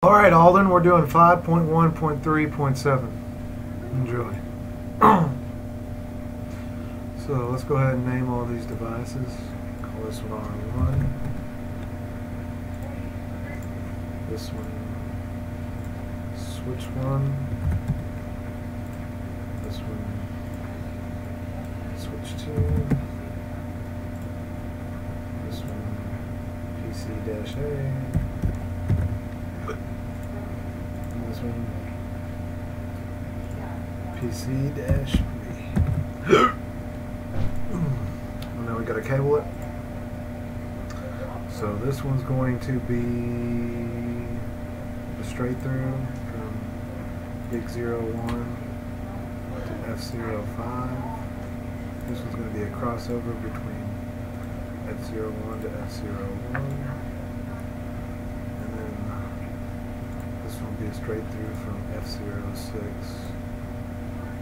All right, Alden, we're doing 5.1.3.7. Enjoy. so let's go ahead and name all these devices. Call this one R1. This one switch 1. This one switch 2. This one PC-A. PC dash B. well, now we got to cable it. So this one's going to be straight through from gig 01 to F05. This one's going to be a crossover between F01 to F01. will be a straight through from F06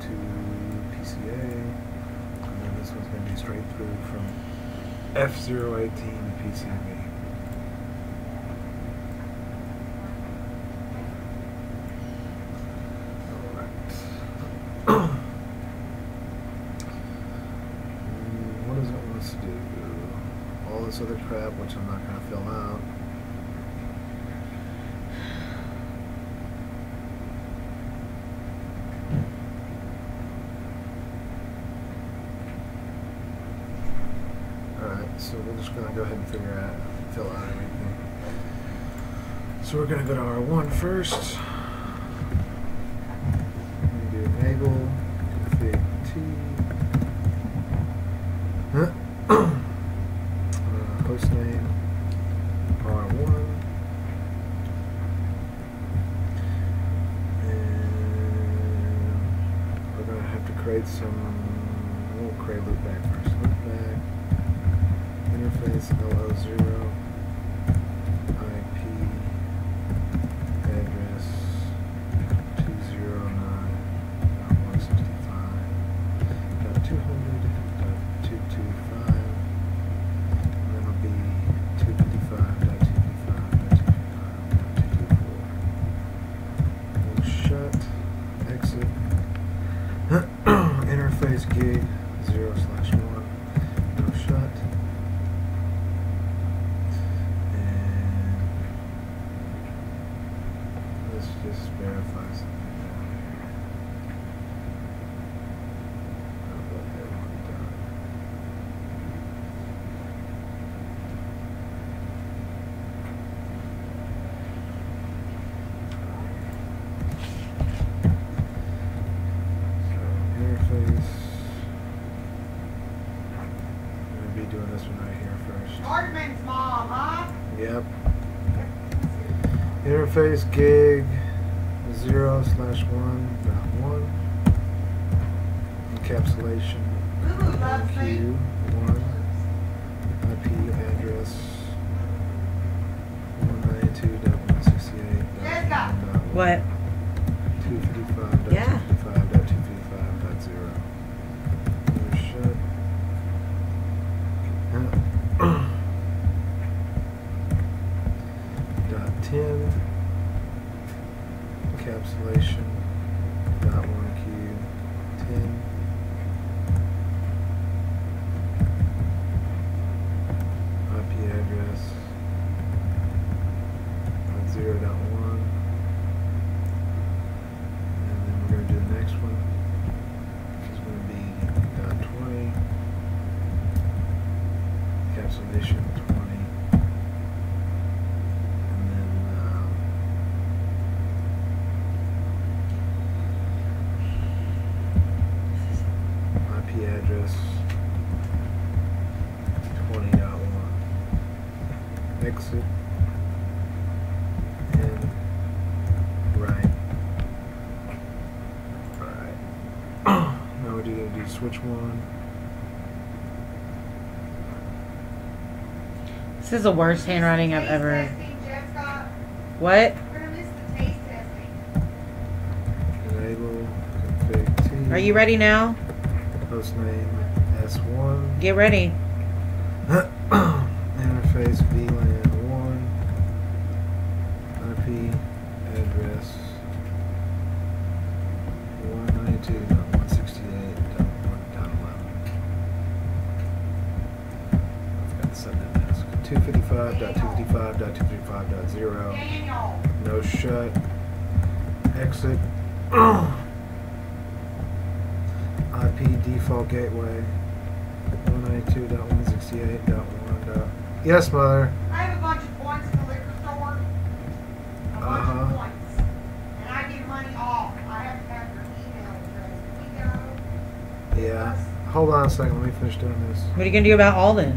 to PCA, and then this one's going to be straight through from F018 to PCB. All this other crap, which I'm not going to fill out. So we're just going to go ahead and figure out, fill out everything. So we're going to go to R1 first. Do enable, config T. uh, host name, R1. And we're going to have to create some, we'll create loop back first. Loop back interface LO0 IP address 209.165.200.225 and that'll be 255.255.224 we'll shut exit interface gig 0 slash 1 no shut just verify something down here. I'll go ahead and done. So interface. I'm gonna be doing this one right here first. Hardman's mom, huh? Yep. Interface gig zero slash one dot one. Encapsulation Q one. IP address one ninety two dot one sixty eight dot one dot What? two fifty five dot Yeah. two fifty five dot two fifty five dot zero. Shut. dot ten encapsulation dot one q ten IP address dot zero dot one and then we're gonna do the next one which is gonna be dot twenty encapsulation twenty and then um, IP address twenty dot. Exit and right. Alright. now we're gonna do switch one. This is the worst handwriting I've ever. testing, What? We're gonna miss the taste testing. Enable. Are you ready now? Host name S1. Get ready. Interface VLAN 1. IP address. One ninety-two dot one sixty-eight dot one dot eleven. I forgot to set that mask. Two fifty-five dot two fifty-five dot two fifty-five dot zero. Daniel. No shut. Exit. IP default gateway. 192.168.1. Yes, mother. I have a bunch of points in the liquor store. A bunch Uh-huh. of points. And I give money off. I have to have your email address. We go. Yeah. Hold on a second. Let me finish doing this. What are you gonna do about Alden?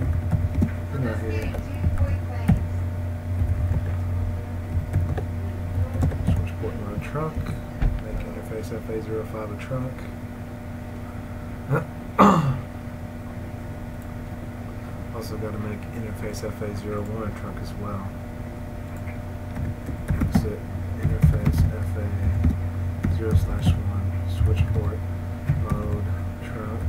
You're not Just here. getting two quick. Switch port mode trunk. Make interface FA05 a trunk. also got to make interface FA01 a trunk as well. Exit interface FA0 slash 1. Switch port mode trunk.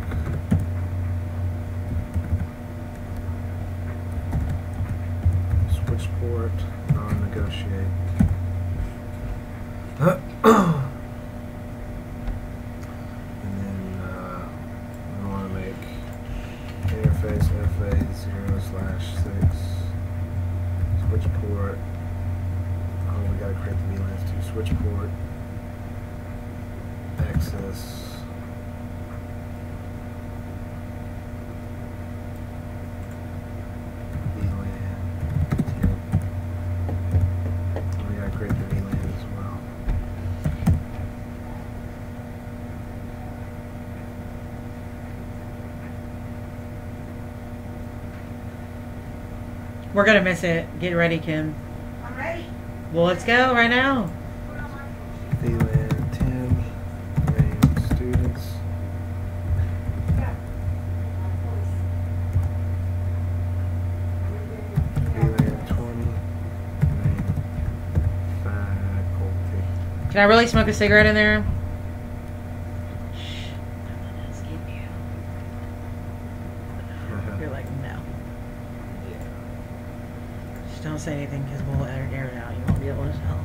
Switch port non-negotiate. well. We're gonna miss it. Get ready, Kim. I'm ready. Well, let's go right now. Can I really smoke a cigarette in there? I'm not asking you. You're like, no. Just don't say anything because we'll air air it out. You won't be able to tell.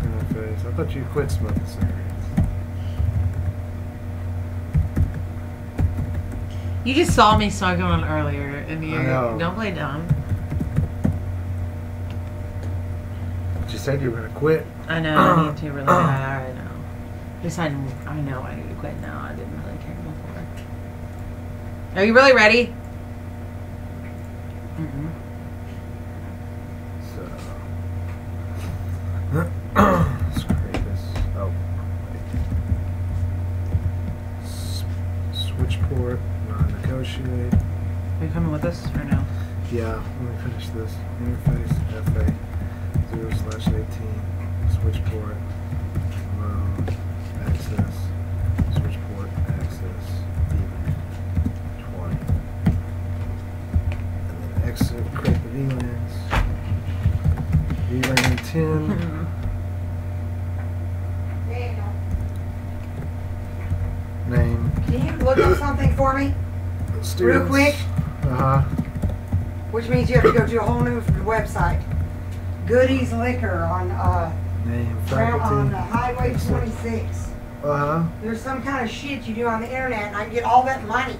Interface. I thought you quit smoking cigarettes. You just saw me smoking one earlier, and you I know. don't play dumb. You said you were gonna quit. I know I need to really bad. I know. Just I, I know I need to quit now. I didn't really care before. Are you really ready? Mm-mm. So. Let's create this. Oh. Switch port, non negotiate. Are you coming with us or no? Yeah, let me finish this. Interface FA 0 slash 18. Switch port. Access. Switch port. Access. VLAN 20. And then exit. Create the VLANs. VLAN 10. Name. Can you look up something for me? Students. quick. Uh huh. Which means you have to go to a whole new website. Goodies Liquor on uh. Brown- on uh, Highway 26. Uh huh. There's some kind of shit you do on the internet, and I can get all that money.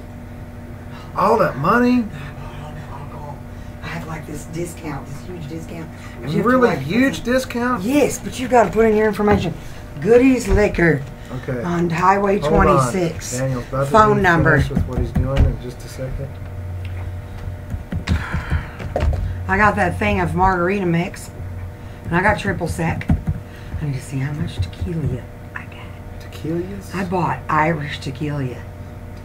All that money. I bought all that alcohol. I have like this discount, this huge discount. Really like, huge discount. Yes, but you've got to put in your information. Goodies Liquor Okay. on Highway Hold on. 26. Daniel's about Phone be number. with what he's doing in just a second. I got that thing of margarita mix, and I got triple sec. I need to see how much tequila I got. Tequilas. I bought Irish tequila.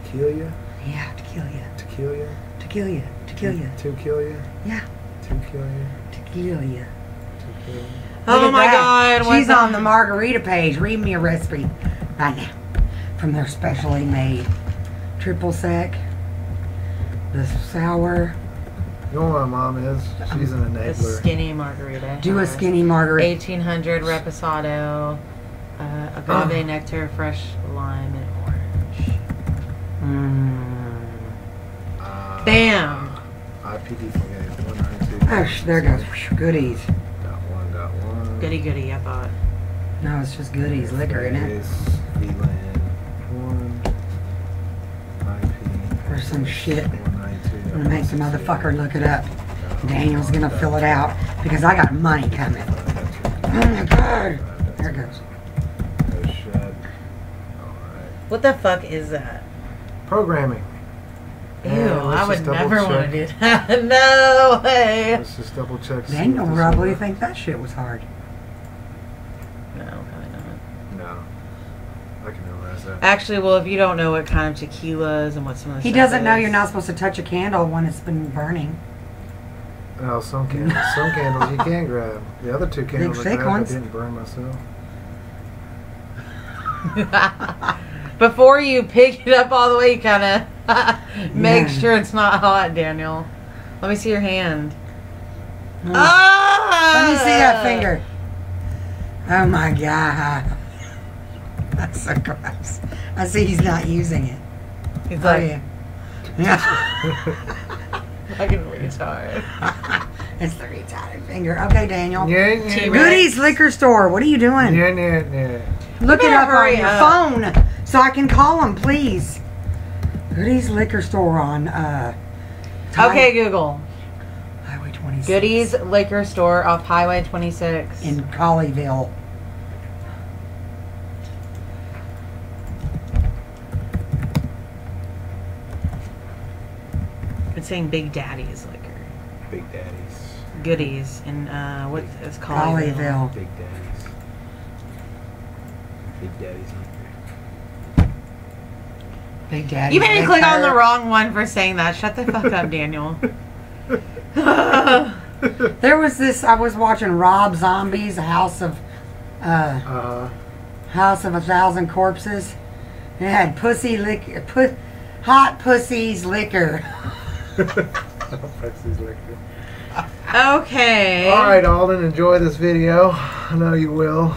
Tequila. Yeah, tequila. Tequila. Tequila. Tequila. Tequila. Yeah, Tequila. tequila. Tequila. Oh my that. God, She's the- on the margarita page. Read me a recipe right now from their specially made triple sec. The sour. You know what my mom is? She's an The enabler. skinny margarita. Do a has skinny margarita. 1800 reposado, uh, agave nectar, fresh lime, and orange. Mm. Uh, Bam! IPD forgave one nine two. Oh, there goes. Goodies. Got one got one. Goody goody, I thought. No, it's just goodies, liquor in it. VLAN one. IP. Or some shit. I'm I'm gonna make the motherfucker look it up. Daniel's gonna fill it out because I got money coming. Oh my god. There it goes. What the fuck is that? Programming. Ew, Yeah, let's I would just double never want check. to do that. no way. Let's just double check. see Daniel probably is. think that shit was hard. No, probably not. No. I can memorize that. Actually, well, if you don't know what kind of tequila is and what some of the He stuff doesn't know is- you're not supposed to touch a candle when it's been burning. Oh, some candles. Some candles you can grab. The other two candles I grabbed, ones. I didn't burn myself. Before you pick it up all the way, you kind of make Yeah. sure it's not hot, Daniel. Let me see your hand. Mm. Ah! Let me see that finger. Oh my god. That's so gross. I see he's not using it. He's Oh, like, yeah. Yeah. fucking retard. it's the retarded finger. Okay, Daniel. Yeah, yeah. Goodies liquor store. What are you doing? Yeah, yeah, yeah. Look it up on your up. phone so I can call him, please. Goodies liquor store on uh. Ty- Okay, Google. Highway 26. Goodies liquor store off Highway 26. in Colleyville. Saying Big Daddy's liquor. Big Daddies. Goodies in uh, what is called Colleyville. Big Daddies. Big Daddies. Big Daddy. You made me click on the wrong one for saying that. Shut the fuck up, Daniel. There was this. I was watching Rob Zombie's House of uh, Uh, House of a Thousand Corpses. It had pussy liquor, put hot pussies liquor. okay. All right, Alden, enjoy this video. I know you will.